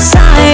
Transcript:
side